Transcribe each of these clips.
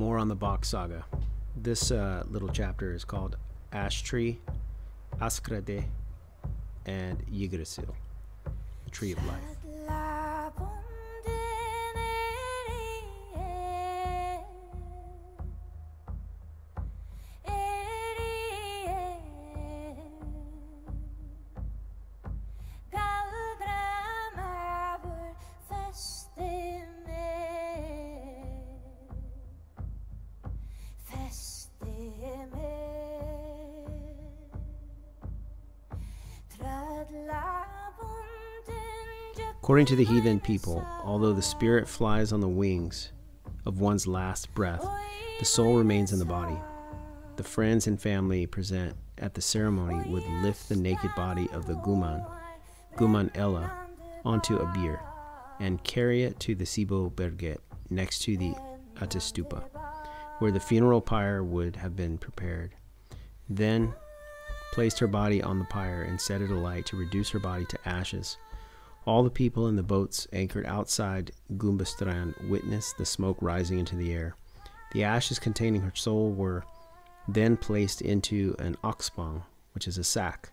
more on the Box saga. This uh, little chapter is called Ash Tree, Askrade, and Yggdrasil, the Tree of Life. According to the heathen people, although the spirit flies on the wings of one's last breath, the soul remains in the body. The friends and family present at the ceremony would lift the naked body of the Guman, Guman Ella, onto a bier and carry it to the Sibo Berget next to the Atastupa, where the funeral pyre would have been prepared. Then placed her body on the pyre and set it alight to reduce her body to ashes. All the people in the boats anchored outside Gumbostrand witnessed the smoke rising into the air. The ashes containing her soul were then placed into an oxbong, which is a sack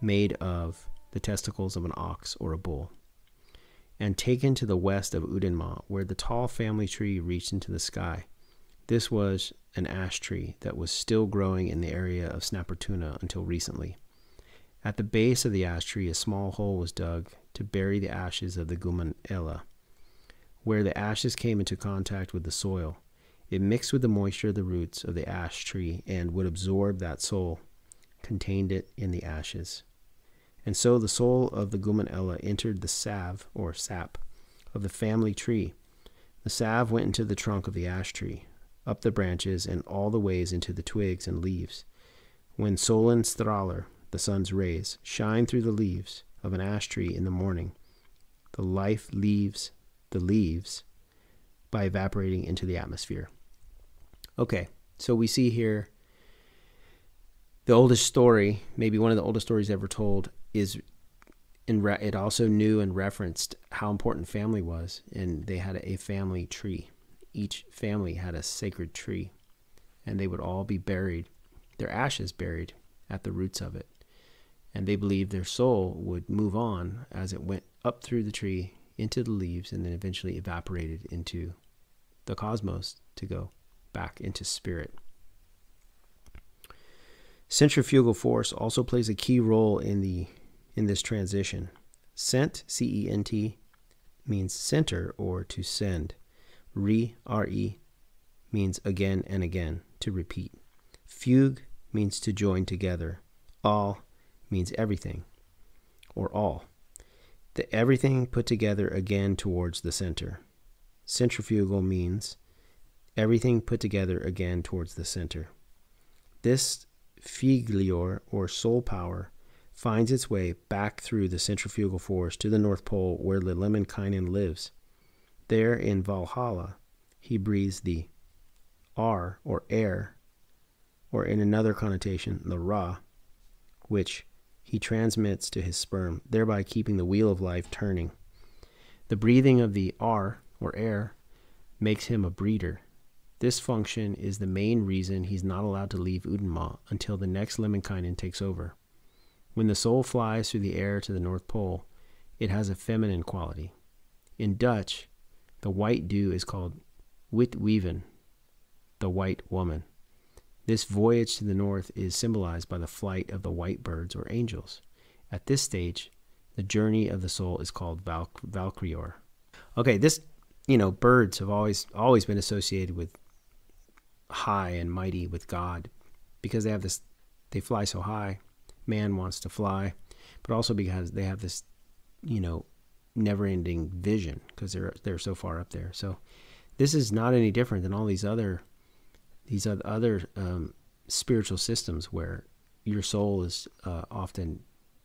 made of the testicles of an ox or a bull, and taken to the west of Udenma, where the tall family tree reached into the sky. This was an ash tree that was still growing in the area of Snappertuna until recently. At the base of the ash tree, a small hole was dug to bury the ashes of the Gumanella. Where the ashes came into contact with the soil, it mixed with the moisture of the roots of the ash tree and would absorb that soul, contained it in the ashes. And so the soul of the Gumanella entered the salve, or sap, of the family tree. The salve went into the trunk of the ash tree, up the branches, and all the ways into the twigs and leaves. When Solon Straler, the sun's rays, shine through the leaves of an ash tree in the morning, the life leaves the leaves by evaporating into the atmosphere. Okay, so we see here the oldest story, maybe one of the oldest stories ever told, is in it also knew and referenced how important family was, and they had a family tree. Each family had a sacred tree, and they would all be buried, their ashes buried at the roots of it. And they believed their soul would move on as it went up through the tree into the leaves and then eventually evaporated into the cosmos to go back into spirit. Centrifugal force also plays a key role in the in this transition. Cent, C E N T, means center or to send. Re, R E, means again and again, to repeat. Fugue means to join together. All means everything, or all. The everything put together again towards the center. Centrifugal means everything put together again towards the center. This figlior, or soul power, finds its way back through the centrifugal force to the North Pole where Lemminkainen lives. There in Valhalla, he breathes the R, or air, or in another connotation, the Ra, which he transmits to his sperm, thereby keeping the wheel of life turning. The breathing of the R, or air, makes him a breeder. This function is the main reason he's not allowed to leave Udenma until the next Lemminkainen takes over. When the soul flies through the air to the North Pole, it has a feminine quality. In Dutch, the white dew is called Witweven, the white woman. This voyage to the north is symbolized by the flight of the white birds or angels. At this stage, the journey of the soul is called Val- Valkyrior. Okay, this, you know, birds have always always been associated with high and mighty with God because they have this they fly so high. Man wants to fly, but also because they have this, you know, never-ending vision because they're they're so far up there. So this is not any different than all these other these other um, spiritual systems where your soul is uh, often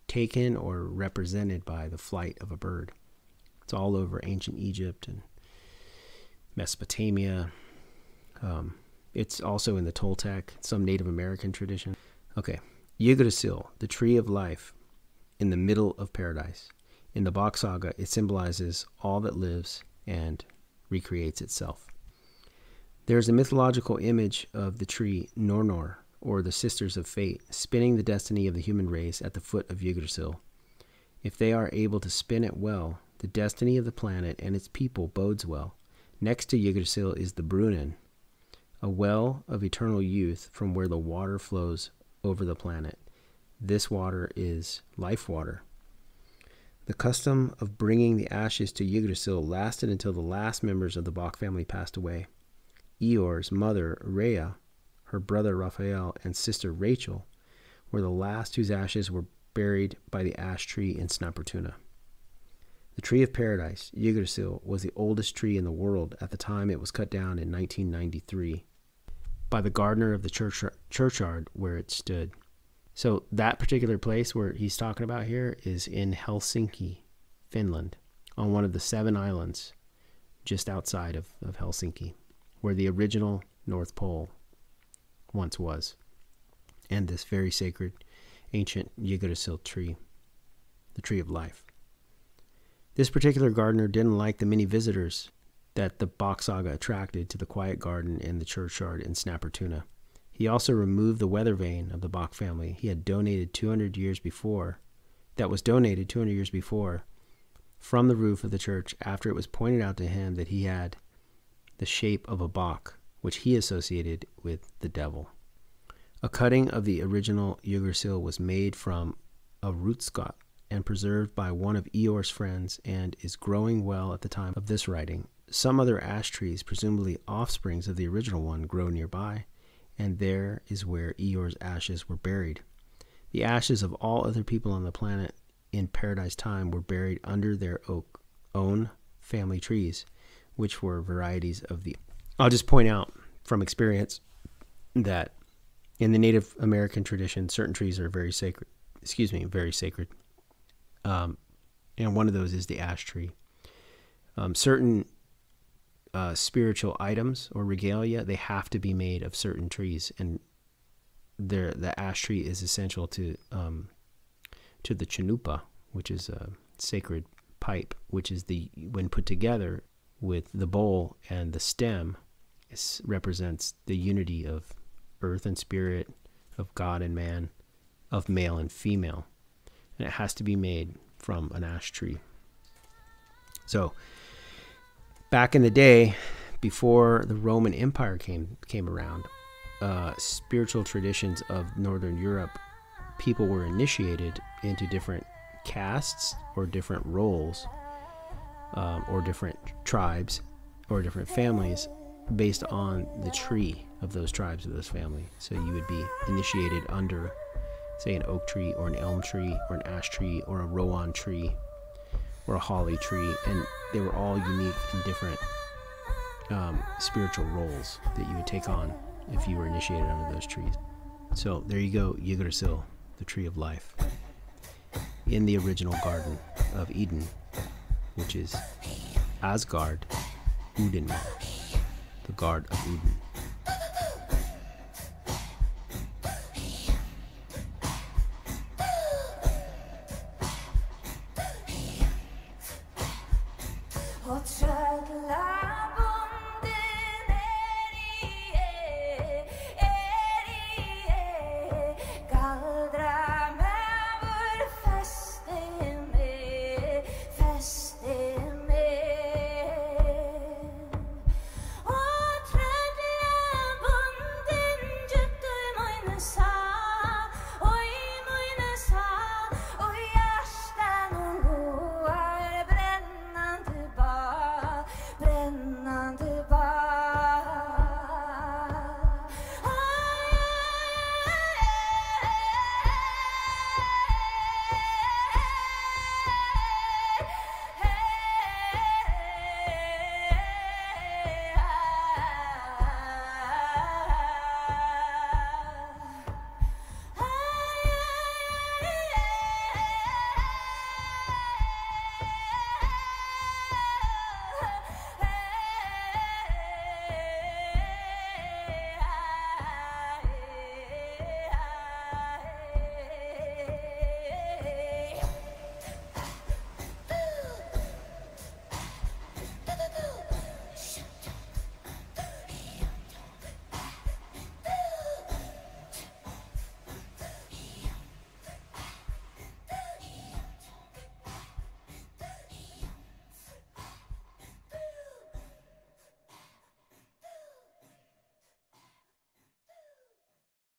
taken or represented by the flight of a bird. It's all over ancient Egypt and Mesopotamia. Um, it's also in the Toltec, some Native American tradition. Okay, Yggdrasil, the tree of life, in the middle of paradise. In the Bock saga, it symbolizes all that lives and recreates itself. There is a mythological image of the tree Nornor, or the Sisters of Fate, spinning the destiny of the human race at the foot of Yggdrasil. If they are able to spin it well, the destiny of the planet and its people bodes well. Next to Yggdrasil is the Brunnen, a well of eternal youth from where the water flows over the planet. This water is life water. The custom of bringing the ashes to Yggdrasil lasted until the last members of the Bock family passed away. Ior's mother, Rhea, her brother Raphael, and sister Rachel were the last whose ashes were buried by the ash tree in Snappertuna. The tree of paradise, Yggdrasil, was the oldest tree in the world at the time it was cut down in 1993 by the gardener of the church, churchyard where it stood. So that particular place where he's talking about here is in Helsinki, Finland, on one of the seven islands just outside of, of Helsinki, where the original North Pole once was, and this very sacred ancient Yggdrasil tree, the tree of life. This particular gardener didn't like the many visitors that the Bock saga attracted to the quiet garden in the churchyard in Snappertuna. He also removed the weather vane of the Bock family he had donated 200 years before, that was donated 200 years before, from the roof of the church after it was pointed out to him that he had the shape of a Bock, which he associated with the devil. A cutting of the original Yggdrasil was made from a rootstock and preserved by one of Ior's friends and is growing well at the time of this writing. Some other ash trees, presumably offsprings of the original one, grow nearby and there is where Ior's ashes were buried. The ashes of all other people on the planet in paradise time were buried under their oak, own family trees, which were varieties of the. I'll just point out from experience that in the Native American tradition, certain trees are very sacred. Excuse me, very sacred. Um, and one of those is the ash tree. Um, certain uh, spiritual items or regalia, they have to be made of certain trees, and there the ash tree is essential to um, to the chanupa, which is a sacred pipe, which is the when put together with the bowl and the stem, it represents the unity of earth and spirit, of God and man, of male and female, and it has to be made from an ash tree. So back in the day, before the Roman Empire came came around, uh, spiritual traditions of Northern Europe, people were initiated into different castes or different roles, um, or different tribes, or different families, based on the tree of those tribes of those families. So you would be initiated under, say, an oak tree or an elm tree or an ash tree or a rowan tree or a holly tree, and they were all unique and different um, spiritual roles that you would take on if you were initiated under those trees. So there you go, Yggdrasil, the tree of life, in the original Garden of Eden, which is Asgard Uden, the Guard of Eden. I'll try.